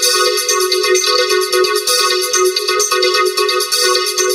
Thank you.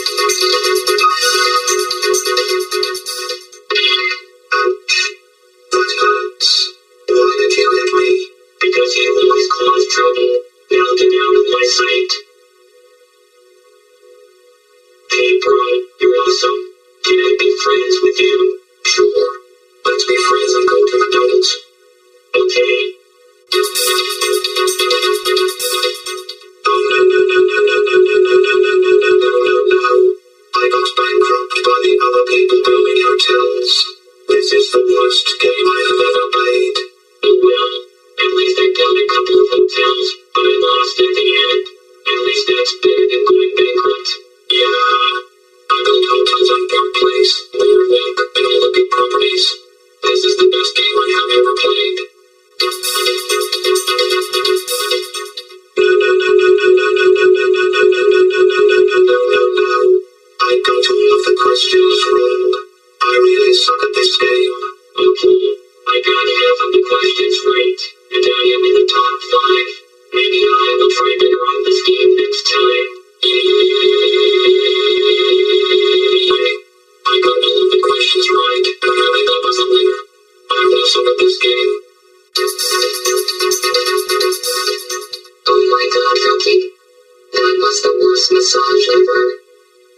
was the worst massage ever.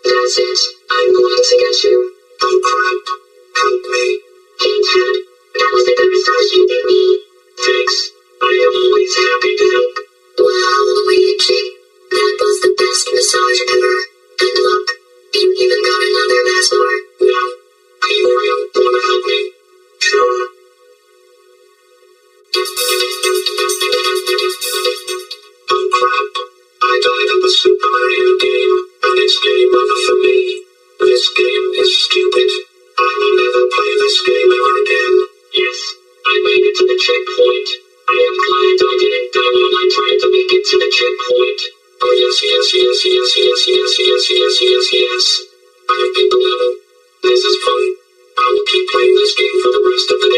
That's it. I'm going to get you. Oh crap. Help me. Hey Ted, that was a good massage you me. yes, yes, yes, yes, yes, yes, yes. I think, no, this is fun. I will keep playing this game for the rest of the day.